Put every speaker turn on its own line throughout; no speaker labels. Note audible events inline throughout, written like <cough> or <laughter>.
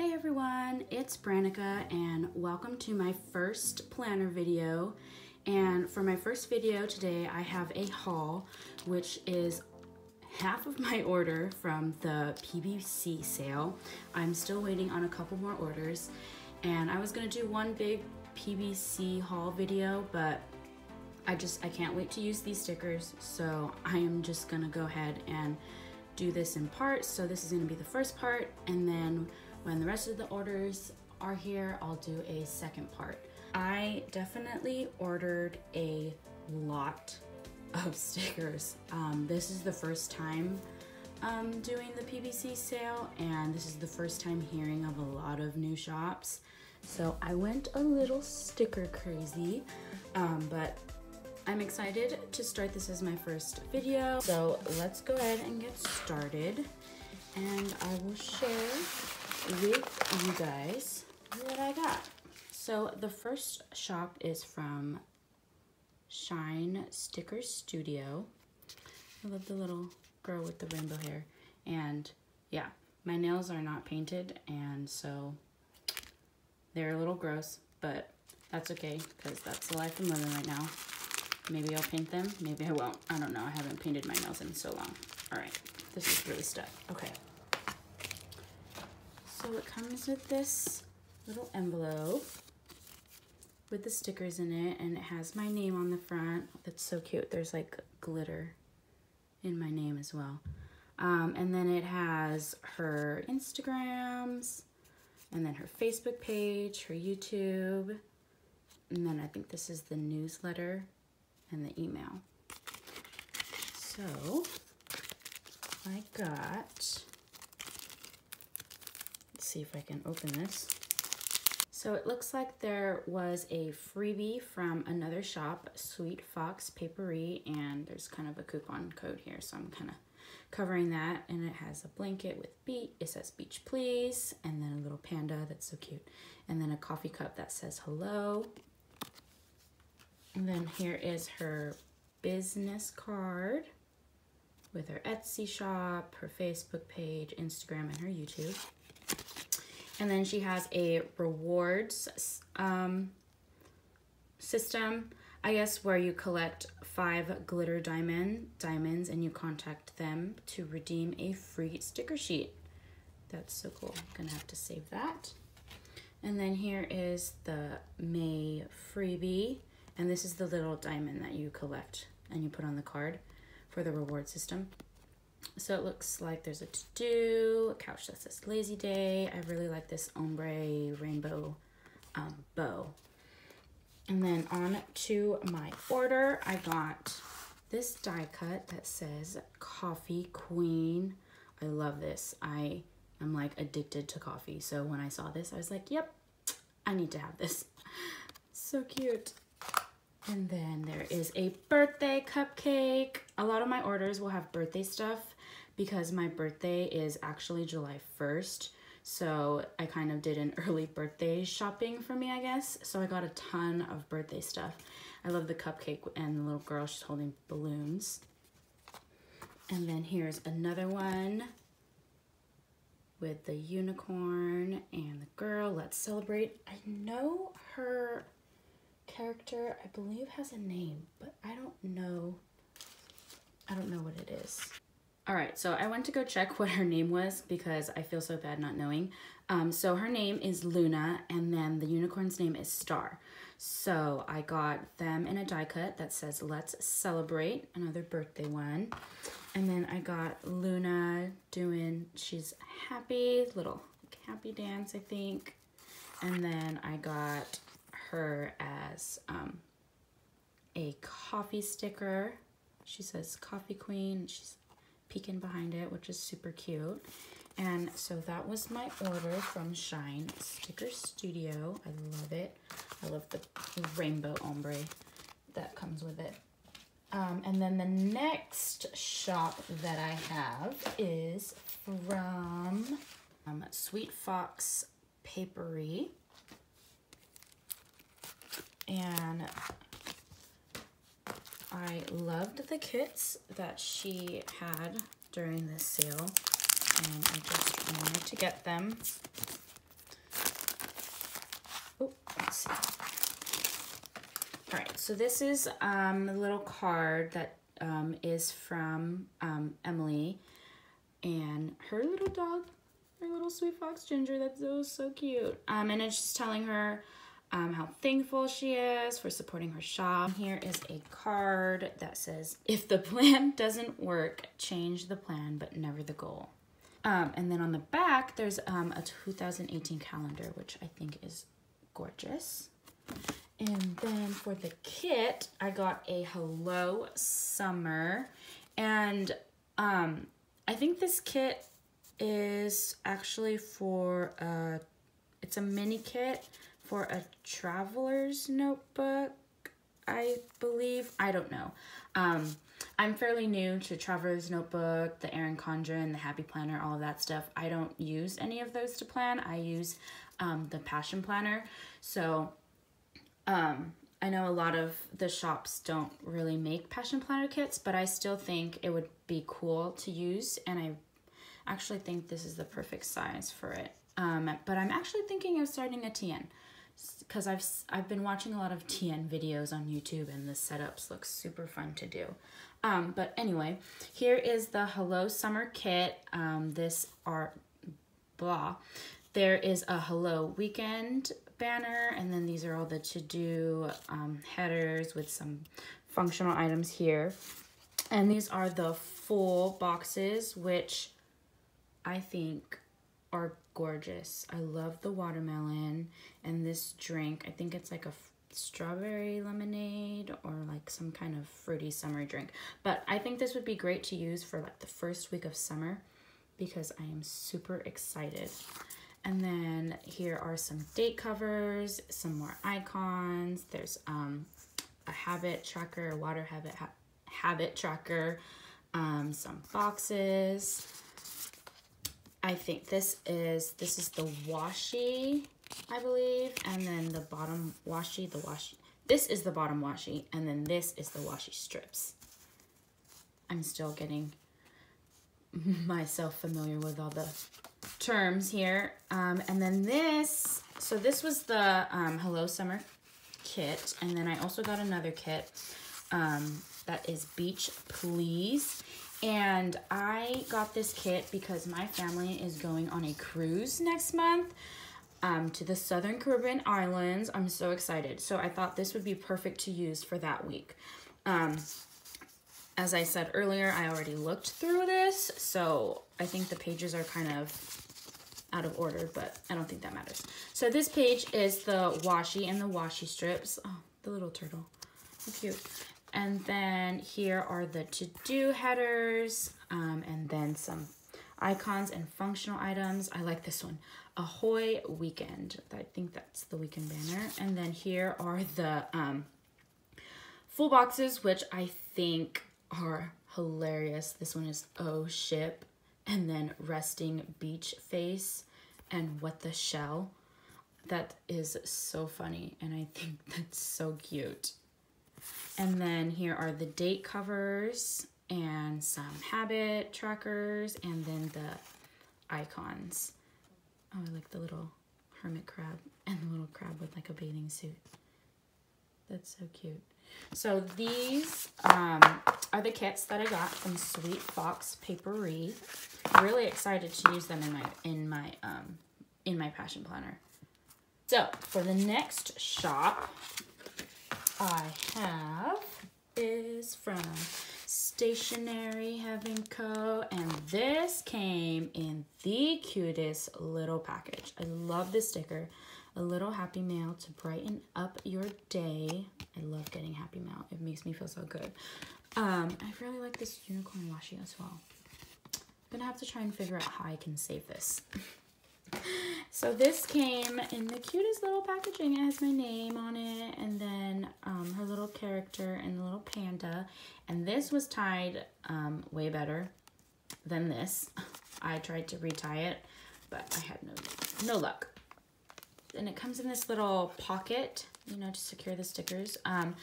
Hey everyone, it's Branica and welcome to my first planner video. And for my first video today, I have a haul, which is half of my order from the PBC sale. I'm still waiting on a couple more orders and I was gonna do one big PBC haul video, but I just, I can't wait to use these stickers. So I am just gonna go ahead and do this in parts. So this is gonna be the first part and then when the rest of the orders are here, I'll do a second part. I definitely ordered a lot of <laughs> stickers. Um, this is the first time um, doing the PBC sale and this is the first time hearing of a lot of new shops. So I went a little sticker crazy, um, but I'm excited to start this as my first video. So let's go ahead and get started and I will share with you guys what I got. So the first shop is from Shine Sticker Studio. I love the little girl with the rainbow hair. And yeah, my nails are not painted and so they're a little gross, but that's okay because that's the life I'm living right now. Maybe I'll paint them, maybe I won't. I don't know, I haven't painted my nails in so long. All right, this is really stuck. Okay. So it comes with this little envelope with the stickers in it and it has my name on the front. That's so cute. There's like glitter in my name as well. Um, and then it has her Instagrams and then her Facebook page, her YouTube, and then I think this is the newsletter and the email. So I got see if I can open this. So it looks like there was a freebie from another shop, Sweet Fox Paperie, and there's kind of a coupon code here, so I'm kind of covering that. And it has a blanket with beat, it says beach please, and then a little panda that's so cute. And then a coffee cup that says hello. And then here is her business card with her Etsy shop, her Facebook page, Instagram, and her YouTube. And then she has a rewards um, system, I guess, where you collect five glitter diamond diamonds and you contact them to redeem a free sticker sheet. That's so cool. I'm gonna have to save that. And then here is the May freebie. And this is the little diamond that you collect and you put on the card for the reward system. So it looks like there's a to-do, a couch that says lazy day. I really like this ombre rainbow um, bow. And then on to my order, I got this die cut that says Coffee Queen. I love this. I am like addicted to coffee. So when I saw this, I was like, yep, I need to have this. <laughs> So cute. And then there is a birthday cupcake. A lot of my orders will have birthday stuff because my birthday is actually July 1st. So I kind of did an <laughs> early birthday shopping for me, I guess. So I got a ton of birthday stuff. I love the cupcake and the little girl, she's holding balloons. And then here's another one with the unicorn and the girl. Let's celebrate. I know her character, I believe, has a name, but I don't know. I don't know what it is. All right, so I went to go check <laughs> what her name was because I feel so bad not knowing. Um, so her name is Luna, and then the unicorn's name is Star. So I got them in a die cut that says, let's celebrate, another birthday one. And then I got Luna doing, she's happy, little happy dance, I think. And then I got her as um, a coffee sticker. She says coffee queen. She's peeking behind it, which is super cute. And so that was my order from Shine Sticker Studio. I love it. I love the rainbow ombre that comes with it. Um, and then the next shop that I have is from um, Sweet Fox Paperie and I loved the kits that she had during this sale and I just wanted to get them. Oh, let's see. All right, so this is um, a little card that um, is from um, Emily and her little dog, her little sweet fox Ginger. That's so, so cute. Um, and it's just telling her um, how thankful she is for supporting her shop. Here is a card that says, if the plan <laughs> doesn't work, change the plan, but never the goal. Um, and then on the back, there's um, a 2018 calendar, which I think is gorgeous. And then for the kit, I got a Hello Summer. And um, I think this kit is actually for a, it's a mini kit for a traveler's notebook, I believe. I don't know. Um, I'm fairly new to Traveler's Notebook, the Erin Condren, the Happy Planner, all of that stuff. I don't use any of those to plan. I use um, the Passion Planner. So um, I know a lot of the shops don't really make Passion Planner kits, but I still think it would be cool to use. And I actually think this is the perfect size for it. Um, but I'm actually thinking of starting a TN because I've I've been watching a lot of TN videos on YouTube and the setups look super fun to do. Um, but anyway, here is the Hello Summer Kit. Um, this art, blah. There is a Hello Weekend banner, and then these are all the to-do um, headers with some functional items here. And these are the full boxes, which I think are gorgeous. I love the watermelon and this drink. I think it's like a strawberry lemonade or like some kind of fruity summer drink. But I think this would be great to use for like the first week of summer because I am super excited. And then here are some date covers, some more icons. There's um, a habit tracker, water habit ha habit tracker, um, some boxes, I think this is, this is the washi, I believe, and then the bottom washi, the washi, this is the bottom washi, and then this is the washi strips. I'm still getting <laughs> myself familiar with all the terms here. Um, and then this, so this was the um, Hello Summer kit, and then I also got another kit um, that is Beach Please. And I got this kit because my family is going on a cruise next month um, to the Southern Caribbean Islands. I'm so excited. So I thought this would be perfect to use for that week. Um, as I said earlier, I already looked through this, so I think the pages are kind of out of order, but I don't think that matters. So this page is the washi and the washi strips. Oh, the little turtle. How cute. And then here are the to-do headers um, and then some icons and functional items. I like this one. Ahoy Weekend. I think that's the weekend banner. And then here are the um, full boxes, which I think are hilarious. This one is Oh Ship and then Resting Beach Face and What the Shell. That is so funny and I think <laughs> that's so cute. And then here are the date covers and some habit trackers and then the icons. Oh, I like the little hermit crab <laughs> and the little crab with like a bathing suit. That's so cute. So these um, are the kits that I got from Sweet Fox Paperie. Really excited to use them in my in my um, in my passion planner. So for the next shop, I have is from Stationery Heaven Co. And this came in the cutest little package. I love this sticker. A little happy mail to brighten up your day. I love getting happy mail. It makes me feel so good. Um, I really like this unicorn washi as well. I'm gonna have to try and figure out how I can save this. <laughs> So this came in the cutest little packaging. It has my name on it and then um, her little character and the little panda. And this was tied um, way better than this. <laughs> I tried to retie it, but I had no, no luck. And it comes in this little pocket, you know, to secure the stickers. Um,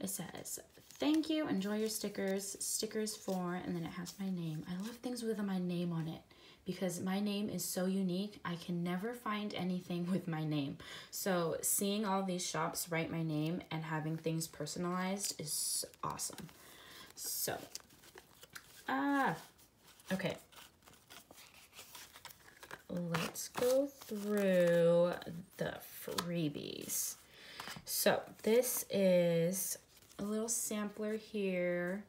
it says, thank you, enjoy your stickers, stickers for, and then it has my name. I love things with my name on it because my name is so unique. I can never find anything <laughs> with my name. So seeing all these shops write my name and having things personalized is awesome. So, ah, okay. Let's go through the freebies. So this is a little sampler here.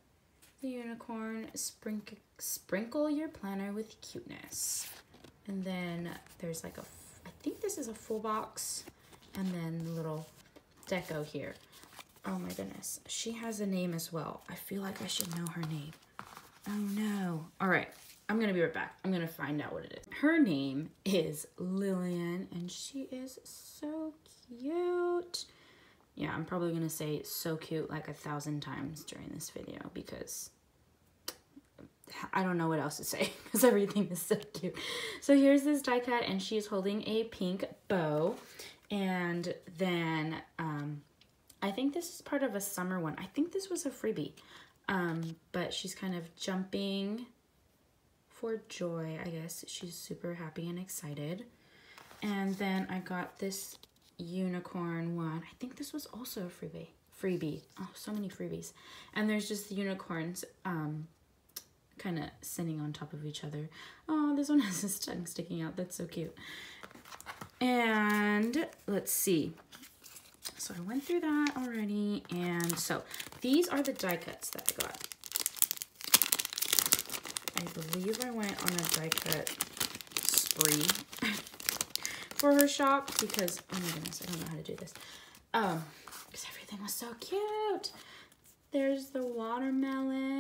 The unicorn sprinkle sprinkle your planner with cuteness. And then there's like a, I think this is a full box, and then little deco here. Oh my goodness, she has a name as well. I feel like I should know her name. Oh no. All right, I'm gonna be right back. I'm gonna find out what it is. Her name is Lillian, and she is so cute. Yeah, I'm probably gonna say so cute like a thousand times during this video because I don't know what else to say <laughs> because everything is so cute. So here's this die cut and she's holding a pink bow. And then um, I think this is part of a summer one. I think this was a freebie. Um, but she's kind of jumping for joy, I guess. She's super happy and excited. And then I got this unicorn one. I think this was also a freebie. Freebie. Oh, so many freebies. And there's just the unicorns um, kind of sitting on top of each other. Oh, this one <laughs> has his tongue sticking out. That's so cute. And let's see. So I went through that already. And so these are the die cuts that I got. I believe I went on a die cut spree <laughs> for her shop because, oh my goodness, I don't know how to do this. Um, because everything was so cute. There's the watermelon.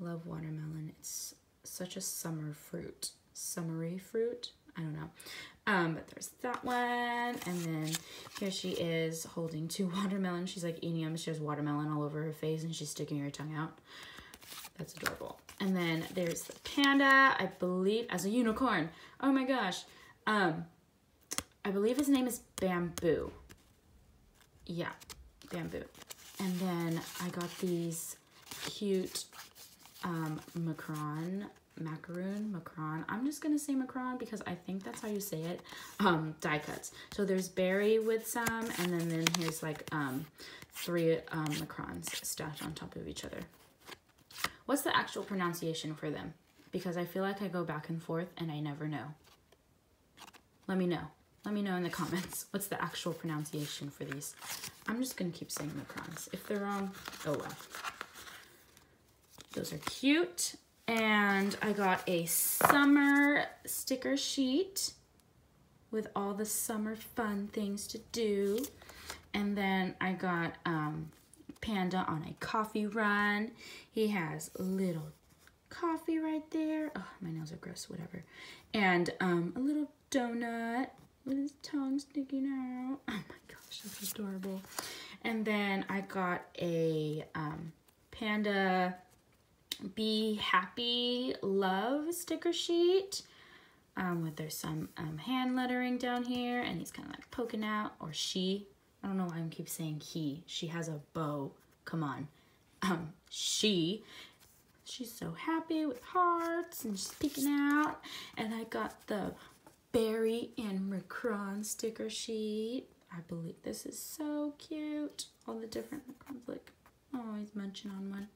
Love watermelon. It's such a summer fruit. Summery fruit. I don't know. Um, but there's that one. And then here she is holding two <laughs> watermelon. She's like eating them. She has watermelon all over her face and she's sticking her tongue out. That's adorable. And then there's the panda, I believe, as a unicorn. Oh my gosh. Um, I believe his name is Bamboo. Yeah, Bamboo. And then I got these cute um, Macron, macaroon, macron. I'm just going to say macron because I think that's how you say it. Um, die cuts. So there's berry with some, and then, then here's like um, three um, macrons stacked on top of each other. What's the actual pronunciation for them? Because I feel like I go back and forth and I never know. Let me know. Let me know in the comments <laughs> what's the actual pronunciation for these. I'm just going to keep saying macrons. If they're wrong, oh well. Those are cute. And I got a summer sticker sheet with all the summer fun things to do. And then I got um, Panda on a coffee run. He has little coffee right there. Oh, my nails are gross, whatever. And um, a little donut with his tongue sticking out. <laughs> Oh my gosh, that's adorable. And then I got a um, Panda Be Happy Love sticker sheet. Um, with there's some um, hand lettering down here and he's kind of like poking out or she I don't know why I'm keep saying he she has a bow come on um she she's so happy with hearts and she's peeking out and I got the berry and Macron sticker sheet. I believe this is so cute. All the different Macrons, like, oh, he's munching on one.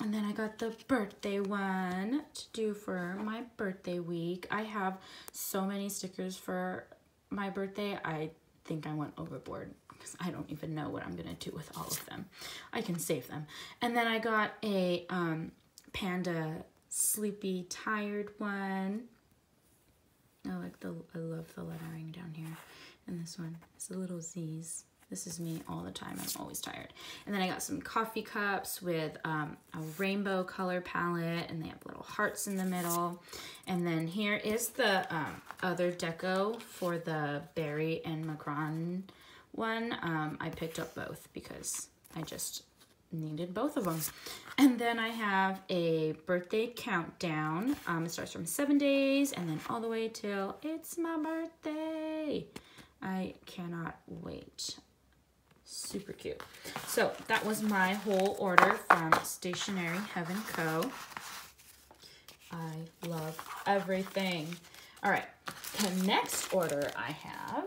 And then I got the birthday one to do for my birthday week. I have so many stickers for my birthday. I think I went overboard because I don't even know what I'm going to do with all of them. I can save them. And then I got a um, panda sleepy tired one I like the, I love the lettering down here. And this one, it's a little Z's. This is me all the time. I'm always tired. And then I got some coffee cups with um, a rainbow color palette and they have little hearts in the middle. And then here is the um, other deco for the berry and Macron one. Um, I picked up both because I just needed both of them. And then I have a birthday countdown. Um, it starts from seven days and then all the way till it's my birthday. I cannot wait. Super cute. So that was my whole order from Stationery Heaven Co. I love everything. All right, the next order I have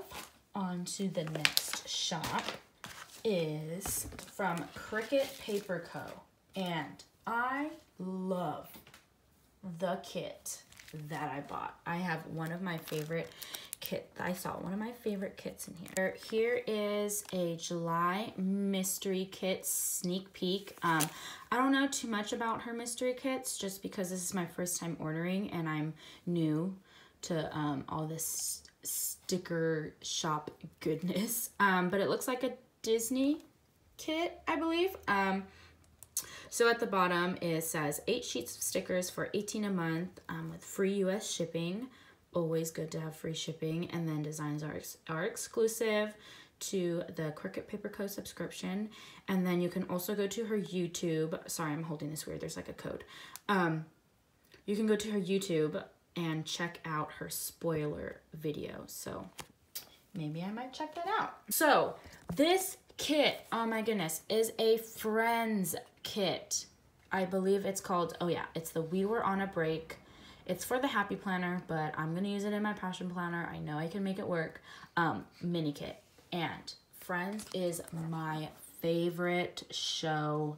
on to the next shop is from Cricket Paper Co. And I love the kit that I bought. I have one of my favorite kit. I saw one of my favorite kits in here. Here is a July mystery kit sneak peek. Um, I don't know too much about her mystery kits just because this is my first time ordering and I'm new to um, all this sticker shop goodness. <laughs> Um, but it looks like a Disney kit, I believe. Um, so at the bottom it says eight sheets of stickers for 18 a month um, with free US shipping. Always good to have free shipping. And then designs are, ex are exclusive to the Cricket Paper Co subscription. And then you can also go to her YouTube. Sorry, I'm holding this weird. There's like a code. Um, you can go to her YouTube and check out her spoiler video. So maybe I might check that out. So this kit, oh my goodness, is a Friends kit. I believe it's called, oh yeah, it's the We Were On a Break. It's for the Happy Planner, but I'm going to use it in my Passion Planner. I know I can make it work. Um, mini kit. And Friends is my favorite show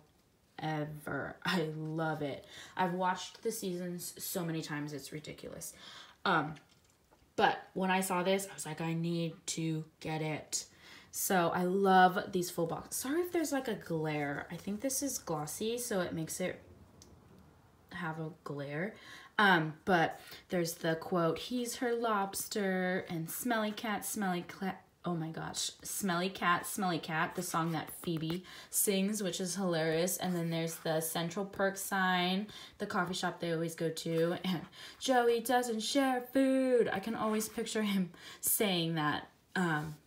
ever. <laughs> I love it. I've watched the seasons so many times, it's ridiculous. Um, but when I saw this, I was like, I need to get it. So I love these full box. Sorry if there's like a glare. I think this is glossy, so it makes it have a glare. Um, but there's the quote, he's her lobster, and smelly cat, smelly cat, oh my gosh, Smelly Cat, Smelly Cat, the song that Phoebe sings, which is hilarious. And then there's the Central Perk sign, the coffee shop they always go to. And Joey doesn't share food. I can always picture him saying that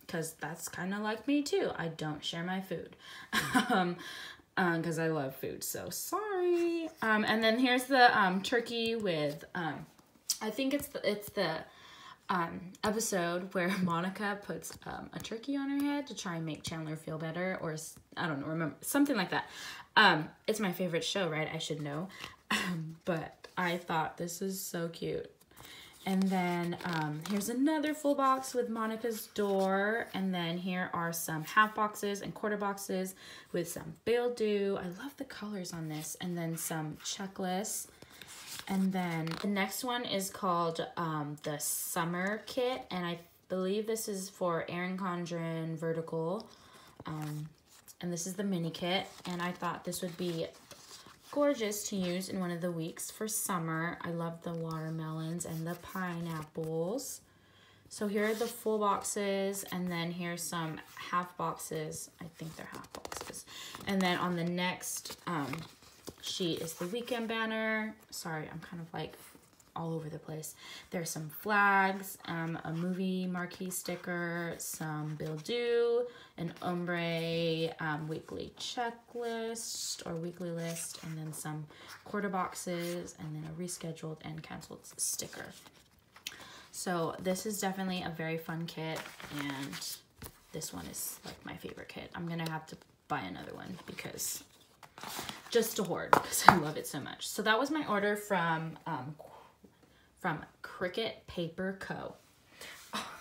because um, that's kind of like me too. I don't share my food <laughs> um, because um, I love food. So sorry. Um, and then here's the um, turkey with, um, I think it's the, it's the um, episode where <laughs> Monica puts um, a turkey on her head to try and make Chandler feel better, or I don't know, remember something like that. Um, it's my favorite show, right? I should know, <laughs> but I thought this is so cute. And then um, here's another full box with Monica's door. And then here are some half boxes and quarter boxes with some Bill Do. I love the colors on this. And then some checklists and then the next one is called um, the Summer Kit. And I believe this is for Erin Condren Vertical. Um, and this is the mini kit. And I thought this would be gorgeous to use in one of the weeks for summer. I love the watermelons and the pineapples. So here are the full boxes, and then here's some half boxes. I think they're half boxes. And then on the next um, sheet is the weekend banner. Sorry, I'm kind of like all over the place. There's some flags, um, a movie marquee sticker, some Bill Do, an ombre um, weekly checklist or weekly list, and then some quarter boxes, and then a rescheduled and canceled sticker. So this is definitely a very fun kit, and this one is like my favorite kit. I'm gonna have to buy another one because just to hoard <laughs> because I love it so much. So that was my order from um, from Cricket Paper Co.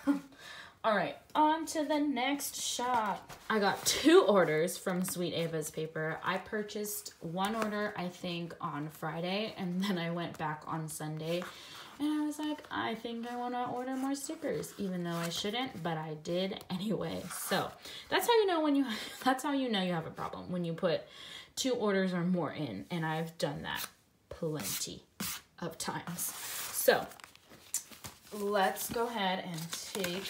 <laughs> All right, on to the next shop. I got two orders from Sweet Ava's Paper. I purchased one order, I think, on Friday, and <laughs> then I went back on Sunday. And I was like, I think I want to order more stickers, even though I shouldn't, but I did anyway. So that's how you know when you, <laughs> that's how you know you have a problem, when you put two orders or more in, and I've done that plenty of times. So let's go ahead and take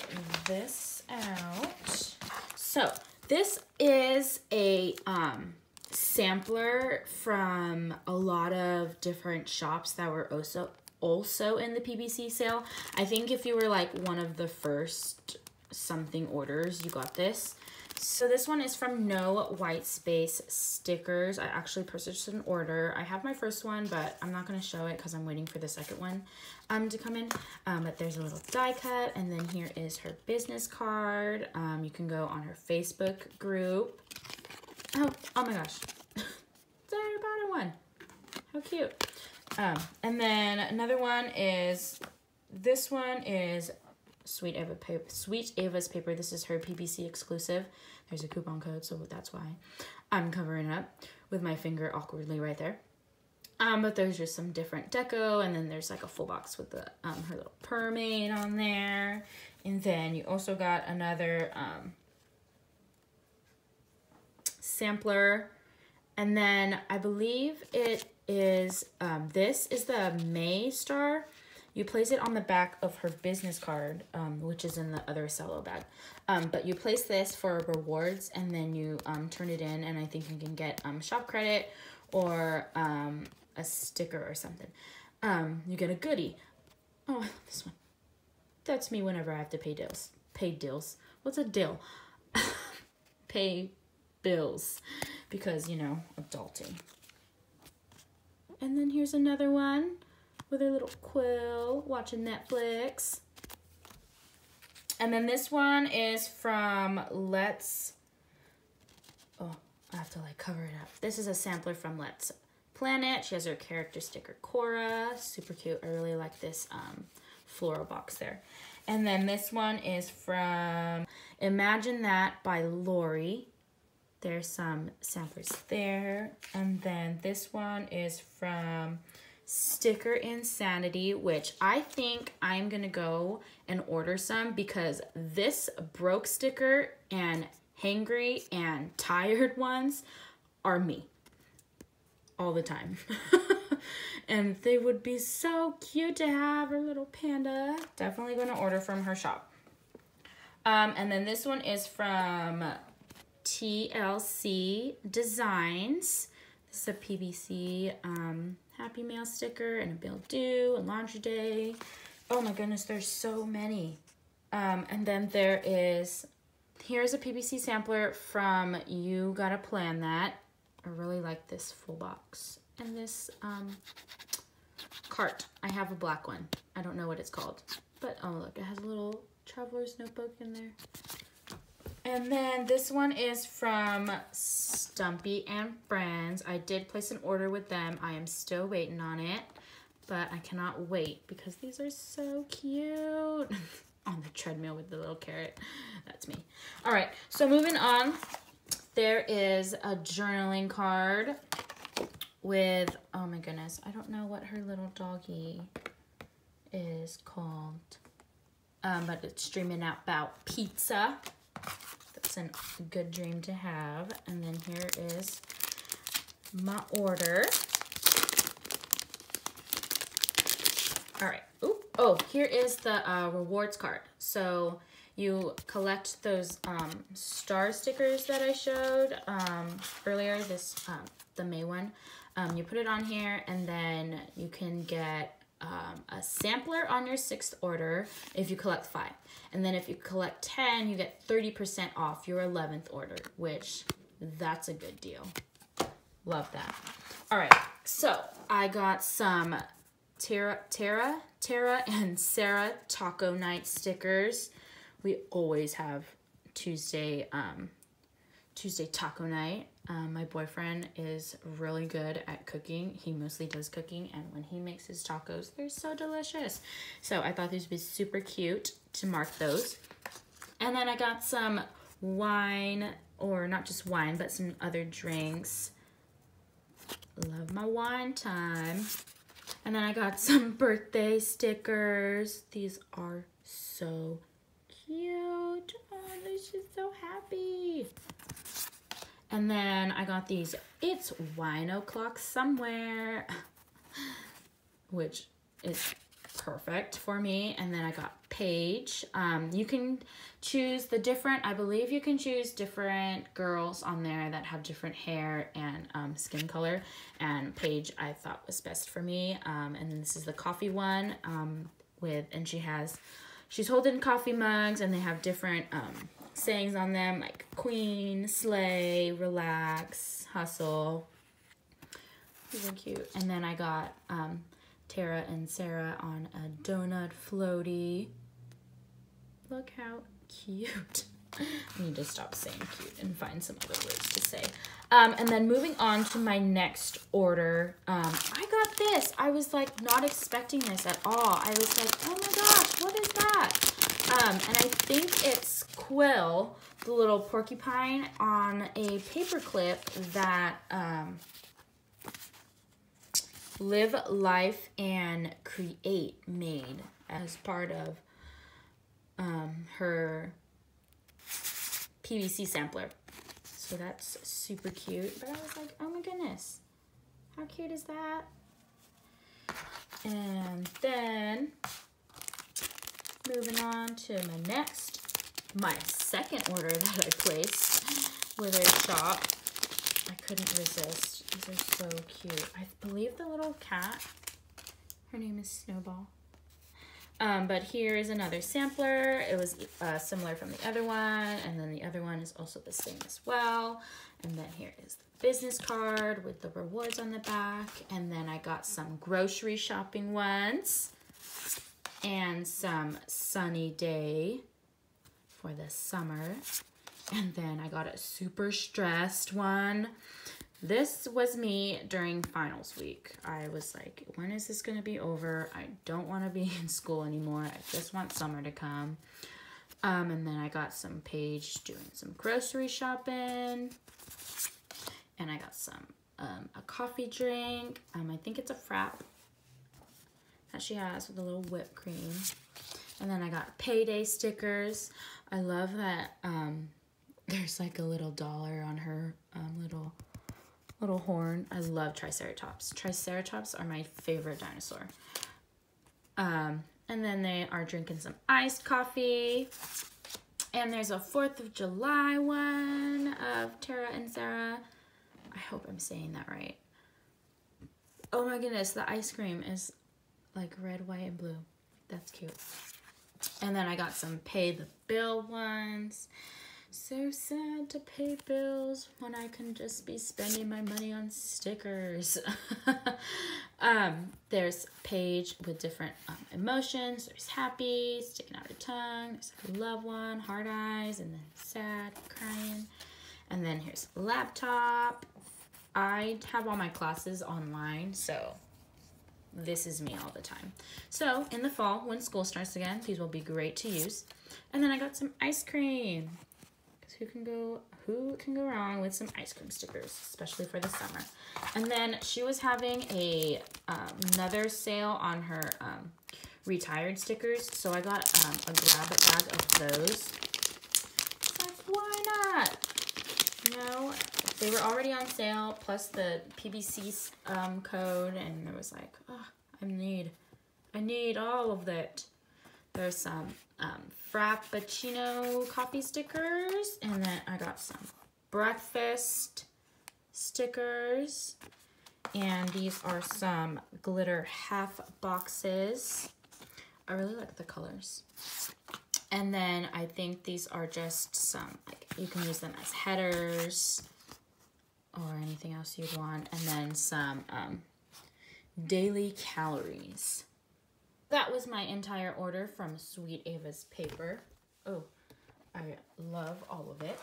this out. So this is a um, sampler from a lot of different shops that were also also in the PBC sale. I think if you were like one of the first something orders, you got this. So this one is from No White Space Stickers. I actually purchased an order. I have my first one, but I'm not going to show it because I'm waiting for the second one um, to come in. Um, but there's a little die cut, and then here is her business card. Um, you can go on her Facebook group. Oh, oh my gosh. <laughs> Sorry about it one. How cute. Um, and then another one is, this one is Sweet Ava paper, Sweet Ava's paper. This is her PBC exclusive. There's a coupon code, so that's why I'm covering it up with my finger awkwardly right there. Um, but there's just some different deco, and then there's like a full box with the um, her little permaid on there. And then you also got another um, sampler. And then I believe it is, um, this is the May star. You place it on the back of her business card, um, which is in the other cello bag. Um, but you place this for rewards and then you um, turn it in and I think you can get um, shop credit or um, a sticker or something. Um, you get a goodie. Oh, this one. That's me whenever I have to pay deals. Pay deals. What's a deal? <laughs> pay bills because, you know, adulting. And then here's another one with her little quill watching Netflix. And then this one is from Let's, oh, I have to like cover it up. This is a sampler from Let's Planet. She has her character sticker Cora, super cute. I really like this um, floral box there. And then this one is from Imagine That by Lori. There's some samplers there. And then this one is from Sticker Insanity, which I think I'm to go and order some because this broke sticker and hangry and tired ones are me all the time. <laughs> and they would be so cute to have her little panda. Definitely to order from her shop. Um, and then this one is from TLC Designs. This is a PBC um, Happy Mail sticker and a Bill due, a Laundry Day. Oh my goodness, there's so many. Um, and then there is, here's a PBC sampler from You Gotta Plan That. I really like this full box. And this um, cart. I have a black one. I don't know what it's called. But, oh look, it has a little traveler's notebook in there. And then this one is from Stumpy and Friends. I did place an order with them. I am still waiting on it, but I cannot wait because these are so cute. <laughs> on the treadmill with the little carrot. That's me. All right, so moving on, there is a journaling card with, oh my goodness, I don't know what her little doggy is called, um, but it's dreaming about pizza. That's a good dream to have. And then here is my order. All right. Ooh. Oh, here is the uh, rewards card. So you collect those um, star stickers that I showed um, earlier, this um, the May one. Um, you put it on here and then you can get um, a sampler on your sixth order if you collect five. And then if you collect 10, you get 30% off your 11th order, which that's a good deal. Love that. All right, so I got some Tara, Tara, Tara and Sarah Taco Night stickers. We always have Tuesday, um, Tuesday taco night. Um, my boyfriend is really good at cooking. He mostly does cooking, and when he makes his tacos, they're so delicious. So I thought these would be super cute to mark those. And then I got some wine, or not just wine, but some other drinks. Love my wine time. And then I got <laughs> some birthday stickers. These are so cute. Oh, she's so happy. And then I got these It's Wine O'Clock Somewhere, <laughs> which is perfect for me. And then I got Paige. Um, you can choose the different, I believe you can choose different girls on there that have different hair and um, skin color. And Paige I thought was best for me. Um, and this is the coffee one um, with, and she has, she's holding coffee mugs and they have different um, sayings on them like queen, slay, relax, hustle. These are cute. And then I got um, Tara and Sarah on a donut floaty. Look how cute. <laughs> I need to stop saying cute and find some other words to say. Um, and then moving on to my next order, um, I got this. I was like not expecting this at all. I was like, oh my gosh, what is that? Um, and I think it's Quill, the little porcupine on a paper clip that um, Live Life and Create made as part of um, her PBC sampler. So that's super cute. But I was like, oh my goodness, how cute is that? And then moving on to my next, my second order that I placed with a shop. I couldn't resist. These are so cute. I believe the little cat, her name is Snowball. Um, but here is another sampler. It was uh, similar from the other one, and then the other one is also the same as well. And then here is the business card with the rewards on the back. And then I got some grocery shopping ones and some sunny day for the summer. And then I got a super stressed one this was me during finals week. I was like, when is this going to be over? I don't want to be <laughs> in school anymore. I just want summer to come. Um, and then I got some Paige doing some grocery shopping. And I got some, um, a coffee drink. Um, I think it's a frap that she has with a little whipped cream. And then I got payday stickers. I love that, um, <laughs> there's like a little dollar on her, um, little little horn. I love Triceratops. Triceratops are my favorite dinosaur. Um, and then they are drinking some iced coffee. And there's a 4th of July one of Tara and Sarah. I hope I'm saying that right. Oh my goodness, the ice cream is like red, white, and blue. That's cute. And then I got some pay the bill ones. So sad to pay bills when I can just be spending my money on stickers. <laughs> um, there's Paige with different um, emotions. There's happy, sticking out her tongue. There's a love one, hard eyes, and then sad, crying. And then here's laptop. I have all my classes online, so this is me all the time. So in the fall, when school starts again, these will be great to use. And then I got some ice cream Because who can go who can go wrong with some ice cream stickers, especially for the summer. And then she was having a um, another sale on her um, retired stickers, so I got um, a grab bag of those. Like, why not? Know, they were already on sale, plus the PBC um, code, and it was like, oh, I need, I need all of that. There's some um, Frappuccino coffee stickers. And then I got some breakfast stickers. And these are some glitter half boxes. I really like the colors. And then I think these are just some, like you can use them as headers or anything else you'd want. And then some um, daily calories that was my entire order from Sweet Ava's paper. Oh, I love all of it.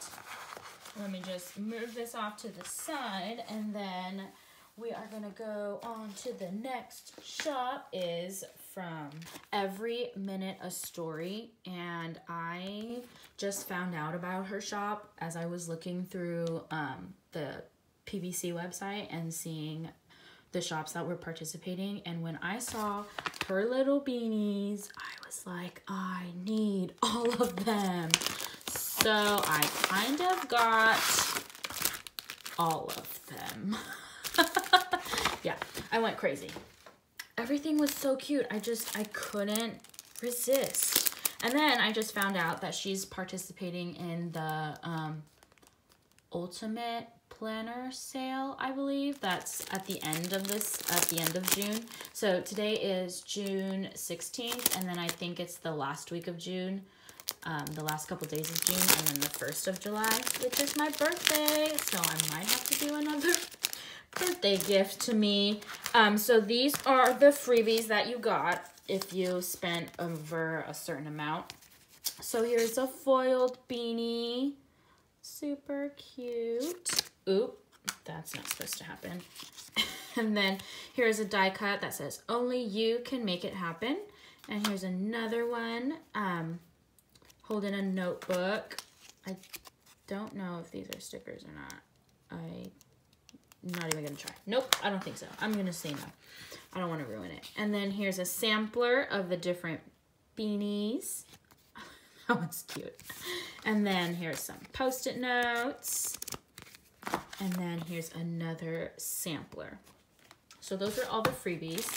Let me just move this off to the side and then we are gonna go on to the next shop is from Every Minute a Story and I just found out about her shop as I was looking through um, the PBC website and seeing the shops that were participating. And when I saw her little beanies, I was like, I need all of them. So I kind of got all of them. <laughs> yeah, I went crazy. Everything was so cute. I just, I couldn't resist. And then I just found out that she's participating in the um, Ultimate planner sale, I believe. That's at the end of this, at the end of June. So today is June 16th, and then I think it's the last week of June, um, the last couple days of June, and then the 1st of July, which is my birthday. So I might have to do another birthday gift to me. Um, so these are the freebies that you got if you spent over a certain amount. So here's a foiled beanie. Super cute. Oop, that's not supposed to happen. <laughs> and then here's a die cut that says, only you can make it happen. And here's another one, um, holding a notebook. I don't know if these are stickers or not. I not even gonna try. Nope, I don't think so. I'm gonna say no. I don't wanna ruin it. And then here's a sampler of the different beanies. <laughs> that one's cute. And then here's some post-it notes. And then here's another sampler. So those are all the freebies.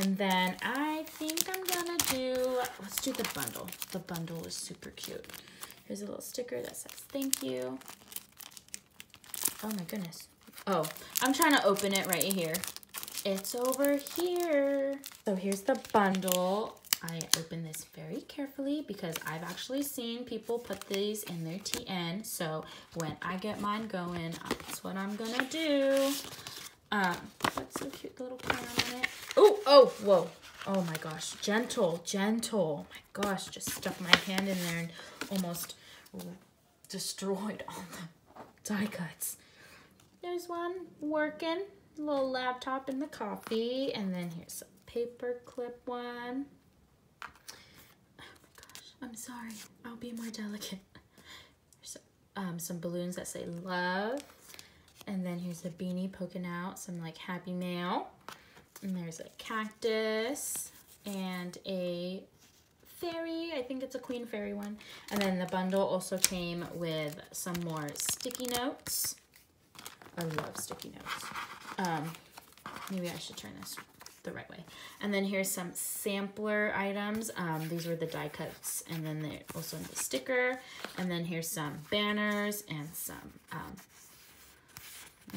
And then I think I'm gonna do, let's do the bundle. The bundle is super cute. Here's a little sticker that says thank you. Oh my goodness. Oh, I'm trying to open it right here. It's over here. So here's the bundle. I open this very carefully because I've actually seen people put these in their TN. So when I get mine going, that's what I'm gonna do. Um, that's so cute, the little crown on it. Oh, oh, whoa. Oh my gosh, gentle, gentle. Oh my gosh, just stuck my hand in there and almost destroyed all the die cuts. There's one working, little laptop in the coffee, and then here's a paper clip one. Oh my gosh, I'm sorry. I'll be more delicate. There's um, some balloons that say love. And then here's a beanie poking out, some like happy mail. And there's a cactus and a fairy. I think it's a queen fairy one. And then the bundle also came with some more sticky notes. I love sticky notes. Um, maybe I should turn this the right way. And then here's some sampler items. Um, these were the die cuts and then they also in the sticker. And then here's some banners and some um,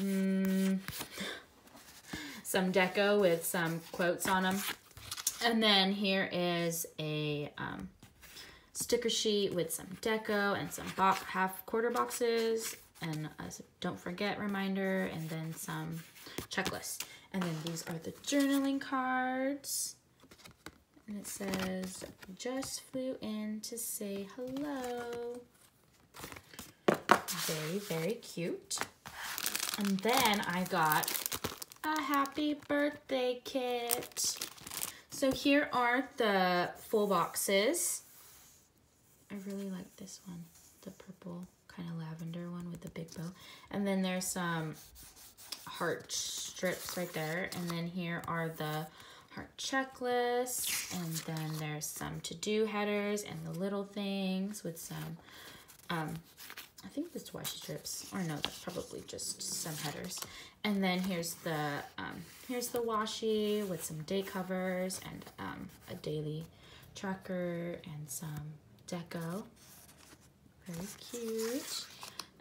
mm, <laughs> some deco with some quotes on them. And then here is a um, sticker sheet with some deco and some half quarter boxes and a don't forget reminder and then some checklists. And then these are the journaling cards. And it says, just flew in to say hello. Very, very cute. And then I got a happy birthday kit. So here are the full boxes. I really like this one, the purple kind of lavender one with the big bow. And then there's some heart strips right there. And then here are the heart checklists. And then there's some to-do headers and the little things with some, um, I think this washi strips, or no, that's probably just some headers. And then here's the, um, here's the washi with some day covers and um, a daily tracker and some deco. Very cute.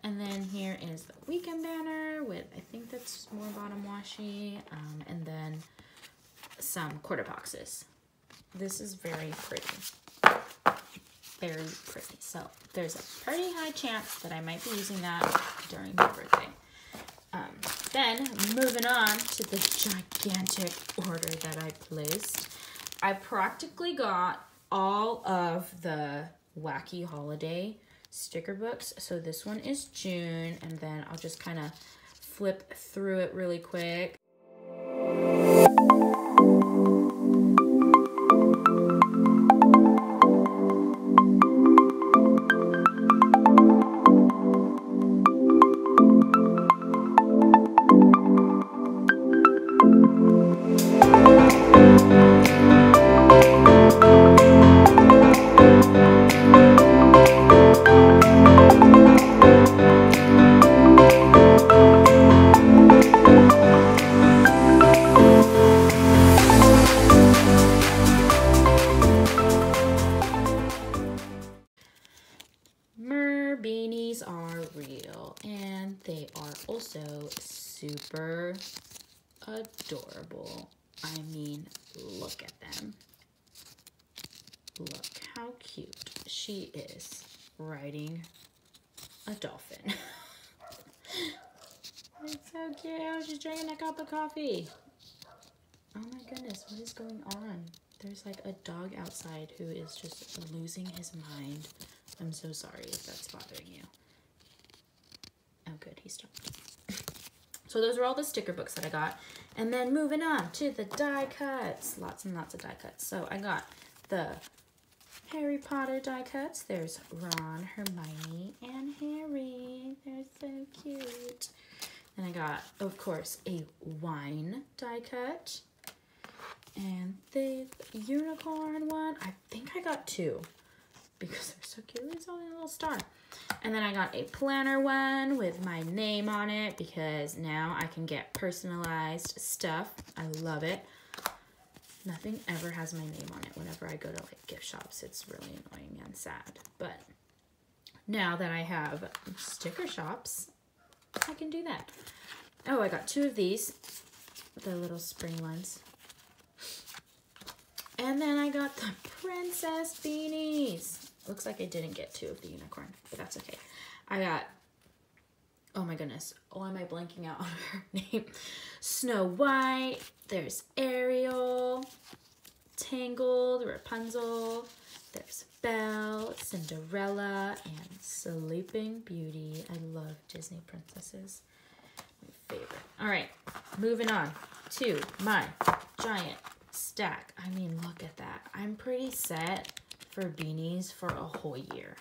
And then here is the weekend banner with, I think that's more bottom washi, um, and then some quarter boxes. This is very pretty. Very pretty. So there's a pretty high chance that I might be using that during my birthday. Um, then moving on to the gigantic order that I placed. I practically got all of the wacky holiday sticker books. So this one is June, and then I'll just kind of flip through it really quick. She is riding a dolphin. <laughs> it's so cute. She's drinking a cup of coffee. Oh my goodness, what is going on? There's like a dog outside who is just losing his mind. I'm so sorry if that's bothering you. Oh, good, he stopped. <laughs> so those are all the sticker books that I got. And then moving on to the die cuts. Lots and lots of die cuts. So I got the Harry Potter die cuts. There's Ron, Hermione, and Harry. They're so cute. And I got, of course, a wine die cut. And the unicorn one, I think I got two because they're so cute. It's only a little star. And then I got a planner one with my name on it because now I can get personalized stuff. I love it. Nothing ever has my name on it whenever I go to like gift shops. It's really annoying and sad. But now that I have sticker shops, I can do that. Oh, I got two of these, the little spring ones. And then I got the princess beanies. Looks like I didn't get two of the unicorn, but that's okay. I got, oh my goodness, why am I blanking out <laughs> on her name? Snow White, there's Ariel, Tangled, Rapunzel, there's Belle, Cinderella, and Sleeping Beauty. I love Disney princesses. My favorite. All right, moving on to my giant stack. I mean, look at that. I'm pretty set for beanies for a whole year.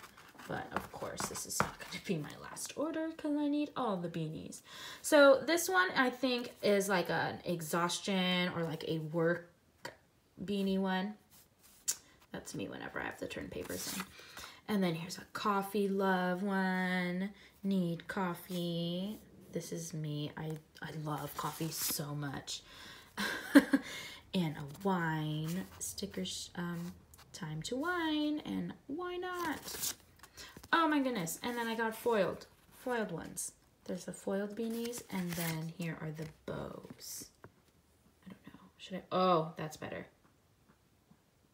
But of course, this is not going to be my last order because I need all the beanies. So this one I think is like an exhaustion or like a work beanie one. That's me whenever I have to turn papers in. And then here's a coffee love one. Need coffee. This is me. I, I love coffee so much. <laughs> and a wine stickers. Um, time to wine and why not? Oh my goodness. And then I got foiled, foiled ones. There's the foiled beanies and then here are the bows. I don't know. Should I? Oh, that's better.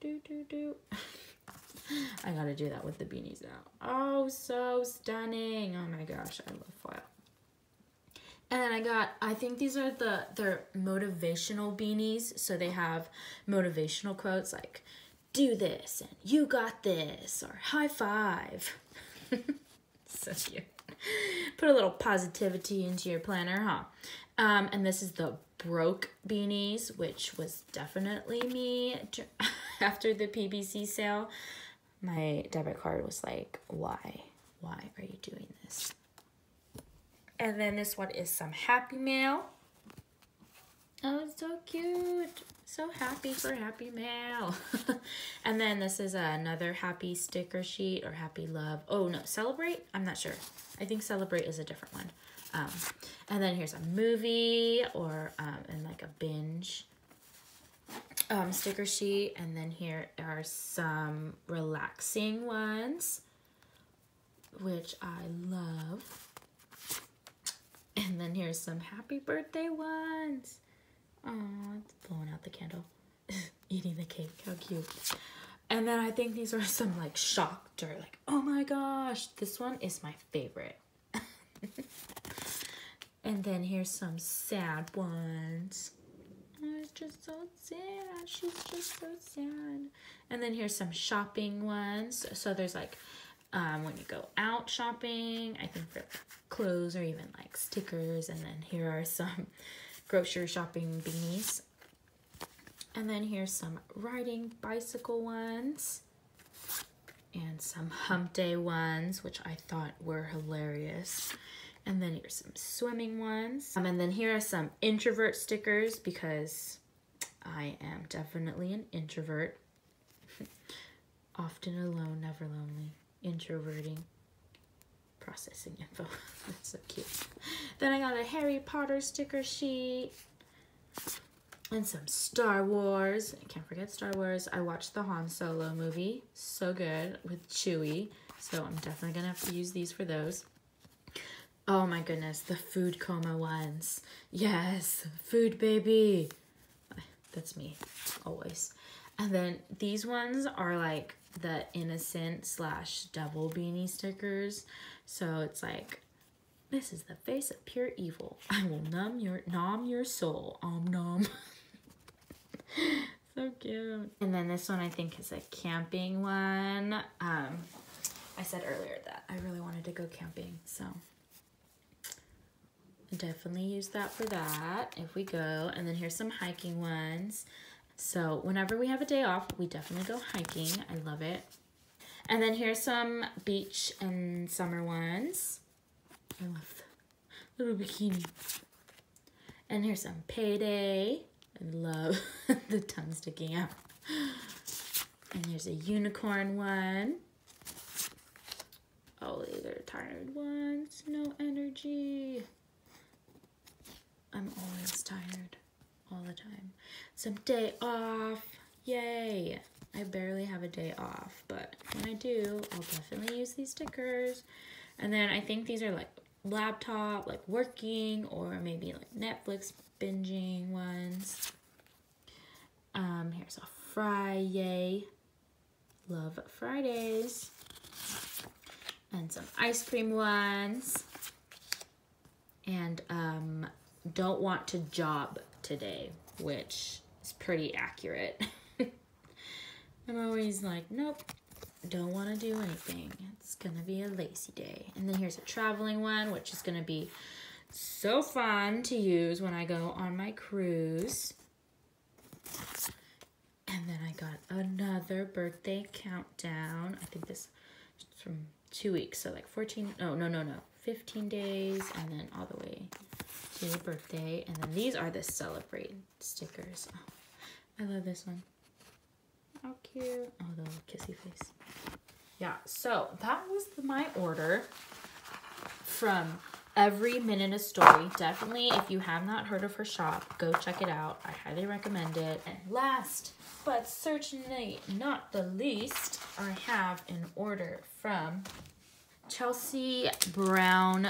Do, do, do. <laughs> I gotta do that with the beanies now. Oh, so stunning. Oh my gosh, I love foil. And then I got, I think these are the, they're motivational beanies. So they have motivational quotes like, do this and you got this or high five. <laughs> so cute. Put a little positivity into your planner, huh? Um, and this is the broke beanies, which was definitely me <laughs> after the PBC sale. My debit card was like, why? Why are you doing this? And then this one is some Happy Mail. Oh, it's so cute. So happy for Happy Mail. <laughs> and then this is another happy sticker sheet or happy love. Oh, no, Celebrate? I'm not sure. I think Celebrate is a different one. Um, and then here's a movie or um, and like a binge um, sticker sheet. And then here are some relaxing ones, which I love. And then here's some happy birthday ones. It's blowing out the candle. <laughs> Eating the cake. How cute. And then I think these are some like shocked or like, oh my gosh, this one is my favorite. <laughs> and then here's some sad ones. Oh, it's just so sad. She's just so sad. And then here's some shopping ones. So there's like um, when you go out shopping, I think for clothes or even like stickers. And then here are some grocery shopping beanies. And then here's some riding bicycle ones and some hump day ones, which I thought were hilarious. And then here's some swimming ones. Um, and then here are some introvert stickers because I am definitely an introvert. <laughs> Often alone, never lonely. Introverting processing info. <laughs> That's so cute. Then I got a Harry Potter sticker sheet and some Star Wars. I can't forget Star Wars. I watched the Han Solo movie. So good with Chewie. So I'm definitely going to have to use these for those. Oh my goodness, the food coma ones. Yes, food baby. That's me, always. And then these ones are like the innocent slash devil beanie stickers. So it's like, this is the face of pure evil. I will numb your nom your soul. Om nom. <laughs> so cute. And then this one I think is a camping one. Um, I said earlier that I really wanted to go camping, so definitely use that for that if we go. And then here's some hiking ones. So whenever we have a day off, we definitely go hiking. I love it. And then here's some beach and summer ones. I love the little bikini. And here's some payday. I love <laughs> the tongue sticking out. And here's a unicorn one. Oh, these are tired ones. No energy. I'm always tired. All the time. Some day off. Yay. I barely have a day off, but when I do, I'll definitely use these stickers. And then I think these are like laptop, like working, or maybe like Netflix binging ones. Um, here's a Friday. Love Fridays. And some ice cream ones. And um, don't want to job today, which is pretty accurate. <laughs> I'm always like, nope, don't want to do anything. It's going to be a lazy day. And then here's a traveling one, which is going to be so fun to use when I go on my cruise. And then I got another birthday countdown. I think this is from two weeks. So like 14, oh, no, no, no. 15 days and then all the way to your birthday. And then these are the celebrate stickers. Oh, I love this one. How cute. Oh, the kissy face. Yeah, so that was my order from Every Minute a Story. Definitely, if you have not heard of her shop, go check it out. I highly recommend it. And last, but certainly not the least, I have an order from Chelsea Brown,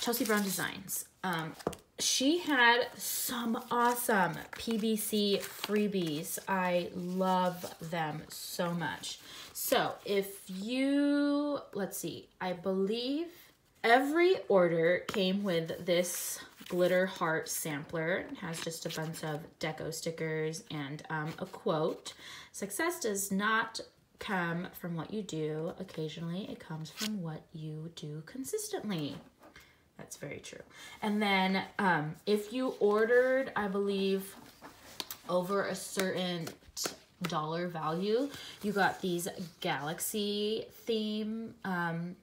Chelsea Brown Designs. Um, she had some awesome PBC freebies. I love them so much. So if you, let's see, I believe every order came with this glitter heart sampler. It has just a bunch of deco stickers and um, a quote. Success does not come from what you do occasionally, it comes from what you do consistently. That's very true. And then um, if you ordered, I believe, over a certain dollar value, you got these galaxy theme um,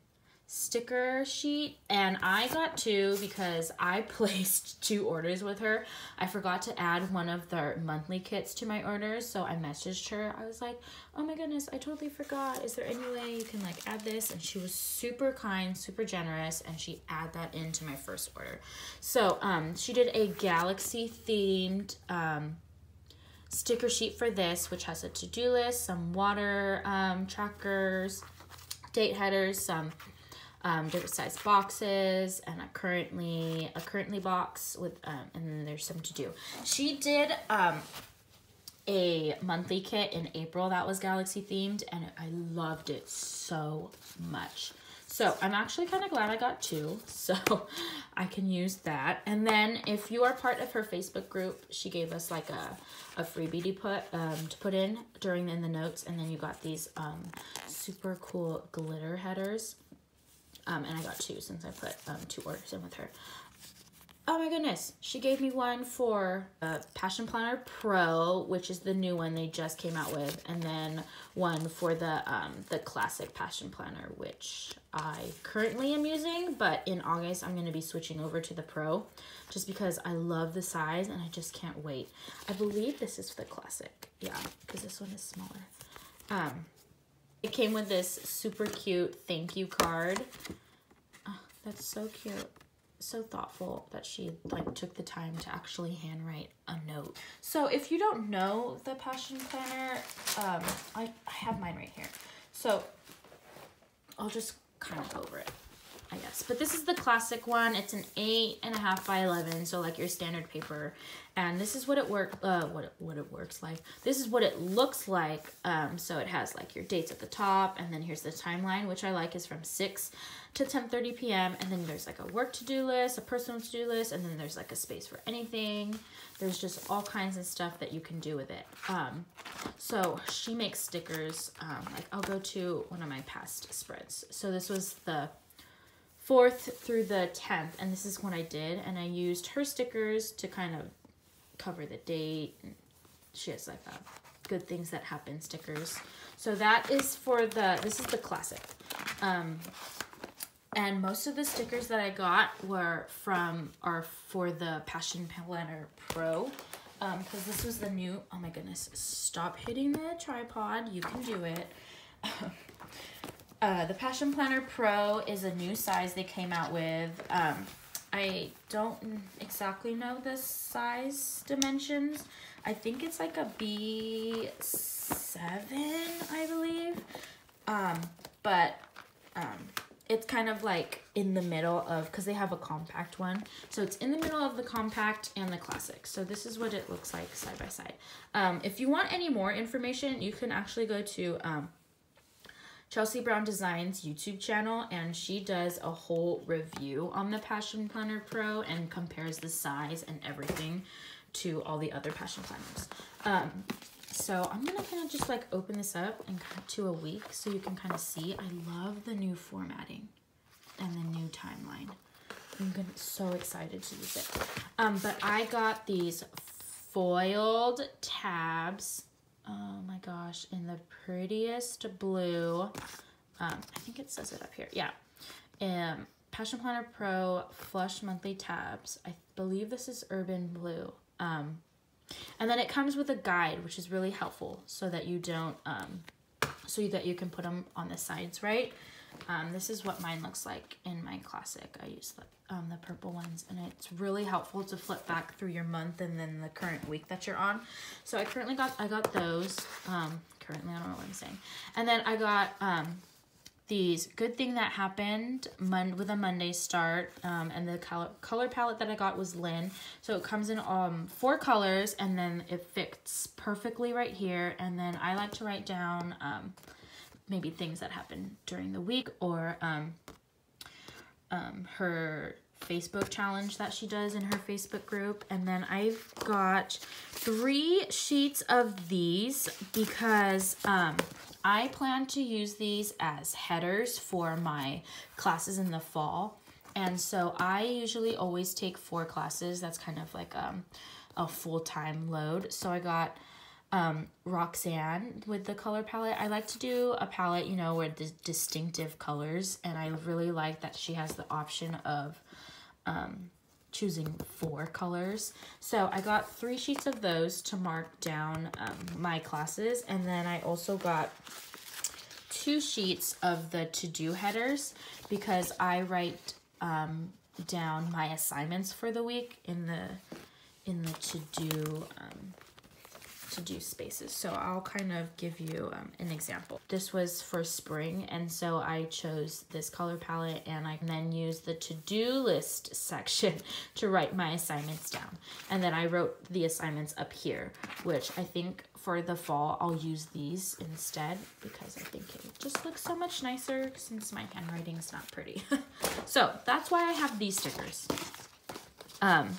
sticker sheet and I got two because I <laughs> placed two orders with her. I forgot to add one of the monthly kits to my orders so I messaged her. I was like, oh my goodness, I totally forgot. Is there any way you can like add this? And she was super kind, super generous and she add that into my first order. So um, she did a galaxy themed um, sticker sheet for this which has a to-do list, some water um, trackers, date headers, some um, different size boxes and a currently a currently box with um, and then there's some to do. She did um, a monthly kit in April that was Galaxy themed and I loved it so much. So I'm actually kind of glad I got two, <laughs> so I can use that. And then if you are part of her Facebook group, she gave us like a, a freebie to put, um, to put in during in the notes. And then you got these um, super cool glitter headers. Um, and I got two since I put um, two orders in with her. Oh my goodness, she gave me one for uh, Passion Planner Pro, which is the new one they just came out with, and then one for the um, the classic Passion Planner, which I currently am using, but in August I'm going to be switching over to the Pro, just because I love the size and I just can't wait. I believe this is the classic, yeah, because this one is smaller. Um, it came with this super cute thank you card. Oh, that's so cute. So thoughtful that she like took the time to actually handwrite a note. So if you don't know the Passion Planner, um, I, I have mine right here. So I'll just kind of go over it. I guess. But this is the classic one. It's an eight and a half by 11. So like your standard paper. And this is what it work, uh, what it, what it works like. This is what it looks like. Um, so it has like your dates at the top and then here's the timeline, which I like is from 6 to 10.30 p.m. And then there's like a work to-do list, a personal to-do list, and then there's like a space for anything. There's just all kinds of stuff that you can do with it. Um, so she makes stickers. Um, like I'll go to one of my past spreads. So this was the 4th through the 10th, and this is what I did. And I used her stickers to kind of cover the date. She has like a good things that happen stickers. So that is for the, this is the classic. Um, and most of the stickers that I got were from, are for the Passion Planner Pro. Um, because this was the new, oh my goodness, stop hitting the tripod, you can do it. <laughs> uh, the Passion Planner Pro is a new size they came out with. Um, I don't exactly know the size dimensions. I think it's like a B7, I believe. Um, but um, it's kind of like in the middle of, because they have a compact one. So it's in the middle of the compact and the classic. So this is what it looks like side by side. Um, if you want any more information, you can actually go to um, Chelsea Brown Designs YouTube channel and she does a whole review on the Passion Planner Pro and compares the size and everything to all the other Passion Planners. Um, so I'm gonna kind of just like open this up and cut to a week so you can kind of see. I love the new formatting and the new timeline. I'm gonna, so excited to use it. Um, but I got these foiled tabs oh my gosh, in the prettiest blue. Um, I think it says it up here. Yeah. Um, Passion Planner Pro Flush Monthly Tabs. I believe this is Urban Blue. Um, and then it comes with a guide, which is really helpful so that you don't, um, so that you can put them on the sides, right? Um, this is what mine looks like in my classic. I use the, um, the purple ones and it's really helpful to flip back through your month and then the current week that you're on. So I currently got, I got those, um, currently, I don't know what I'm saying. And then I got, um, these good thing that happened Mon with a Monday start um, and the color, color palette that I got was Lynn so it comes in um, four colors and then it fits perfectly right here and then I like to write down um, maybe things that happen during the week or um, um, her Facebook challenge that she does in her Facebook group. And then I've got three sheets of these because um, I plan to use these as headers for my classes in the fall. And so I usually always take four classes. That's kind of like um, a full-time load. So I got um, Roxanne with the color palette. I like to do a palette, you know, where the distinctive colors, and I really like that she has the option of um, choosing four colors. So I got three sheets of those to mark down um, my classes, and then I also got two sheets of the to-do headers because I write um, down my assignments for the week in the in the to-do um, to do spaces. So I'll kind of give you um, an example. This was for spring and so I chose this color palette and I can then used the to-do list <laughs> section to write my assignments down. And then I wrote the assignments up here, which I think for the fall I'll use these instead because I think it just looks so much nicer since my handwriting is not pretty. <laughs> so that's why I have these stickers. Um,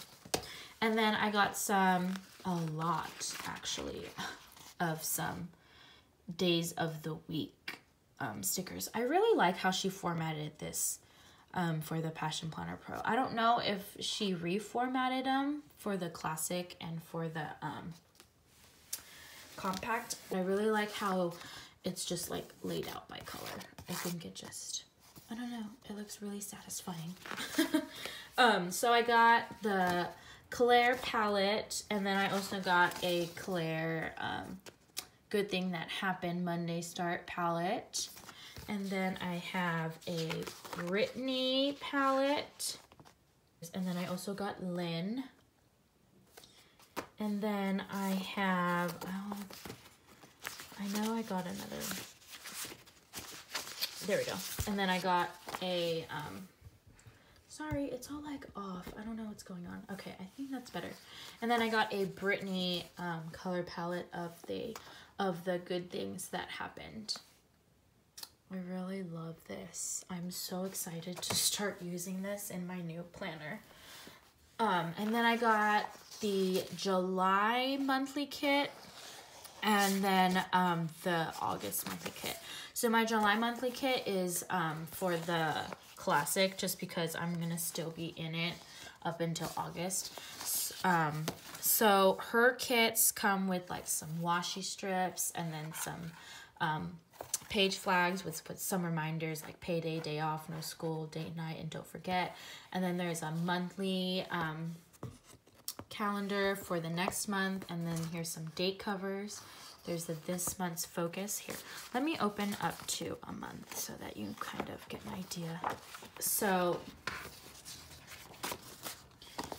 and then I got some a lot actually of some days of the week um, stickers. I really like how she formatted this um, for the Passion Planner Pro. I don't know if she reformatted them for the classic and for the um, compact. I really like how it's just like laid out by color. I think it just, I don't know, it looks really satisfying. <laughs> um, so I got the Claire palette, and then I also got a Claire um, Good Thing That Happened Monday Start palette. And then I have a Brittany palette. And then I also got Lynn. And then I have, oh, I know I got another, there we go. And then I got a um, sorry, it's all like off. I don't know what's going on. Okay, I think that's better. And then I got a Brittany um, color palette of the of the good things that happened. I really love this. I'm so excited to start using this in my new planner. Um, and then I got the July monthly kit and then um, the August monthly kit. So my July monthly kit is um, for the classic just because I'm going to still be in it up until August. Um, so her kits come with like some washi strips and then some um, page flags with, with some reminders like payday, day off, no school, date night, and don't forget. And then there's a monthly um, calendar for the next month. And then here's some date covers. There's the this month's focus here. Let me open up to a month so that you kind of get an idea. So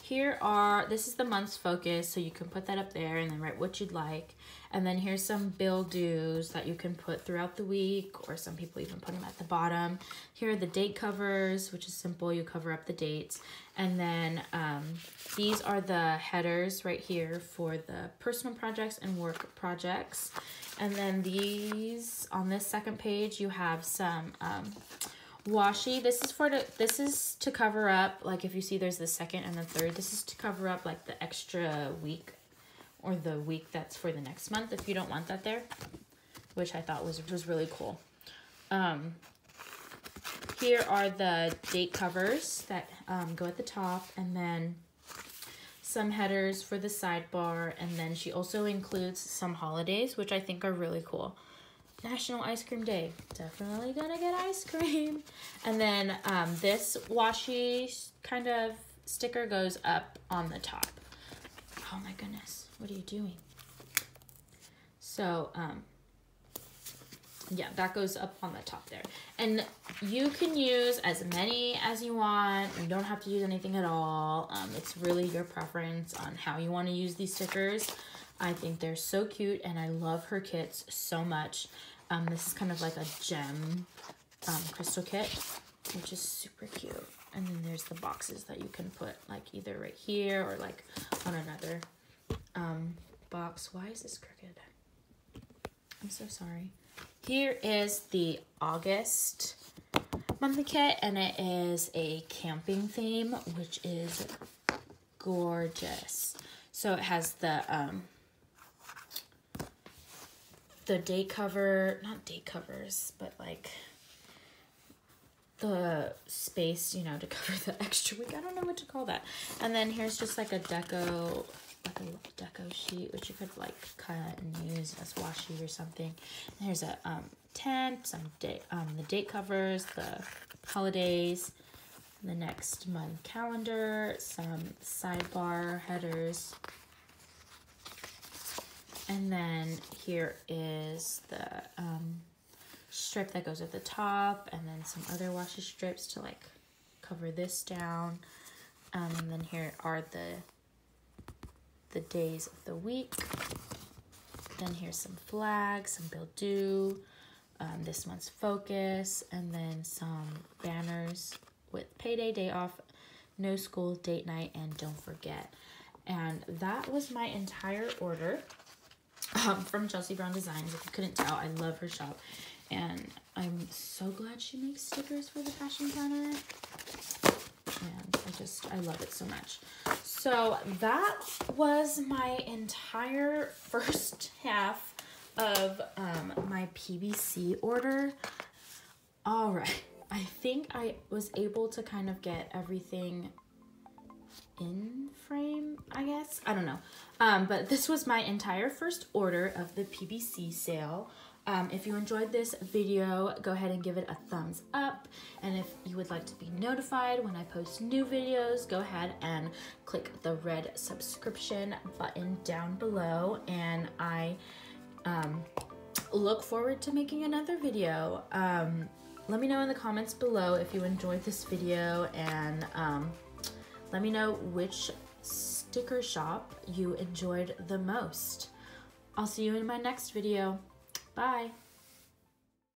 here are, this is the month's focus, so you can put that up there and then write what you'd like. And then here's some bill dues that you can put throughout the week, or some people even put them at the bottom. Here are the date covers, which is simple. You cover up the dates. And then um, these are the headers right here for the personal projects and work projects. And then these, on this second page, you have some um, washi. This is for the, this is to cover up, like if you see there's the second and the third, this is to cover up like the extra week or the week that's for the next month if you don't want that there, which I thought was, was really cool. Um, here are the date covers that um, go at the top and then some headers for the sidebar and then she also includes some holidays which I think are really cool. National Ice Cream Day. Definitely gonna get ice cream. <laughs> And then um, this washi kind of sticker goes up on the top. Oh my goodness. What are you doing? So, um, yeah, that goes up on the top there. And you can use as many as you want. You don't have to use anything at all. Um, it's really your preference on how you want to use these stickers. I think they're so cute and I love her kits so much. Um, this is kind of like a gem um, crystal kit, which is super cute. And then there's the boxes that you can put like either right here or like on another um, box. Why is this crooked? I'm so sorry. Here is the August monthly kit and it is a camping theme, which is gorgeous. So it has the um, the date cover, not date covers, but like the space, you know, to cover the <laughs> extra week. I don't know what to call that. And then here's just like a deco, like a deco sheet, which you could like cut and use as washi or something. And here's a um, tent, some date, um, the date covers, the holidays, the next month calendar, some sidebar headers, and then here is the um, strip that goes at the top and then some other washi strips to like cover this down. Um, and then here are the the days of the week. Then here's some flags, some bill due, um, this month's focus, and then some banners with payday, day off, no school, date night, and don't forget. And that was my entire order um, from Chelsea Brown Designs. If you couldn't tell, I love her shop. And I'm so glad she makes stickers for the Passion Planner. And I just, I love it so much. So that was my entire first half of um, my PBC order. All right. I think I was able to kind of get everything in frame, I guess. I don't know. Um, but this was my entire first order of the PBC sale. Um, if you enjoyed this video, go ahead and give it a thumbs up. And if you would like to be notified when I post new videos, go ahead and click the red subscription button down below. And I um, look forward to making another video. Um, let me know in the comments below if you enjoyed this video and um, let me know which sticker shop you enjoyed the most. I'll see you in my next video. Bye.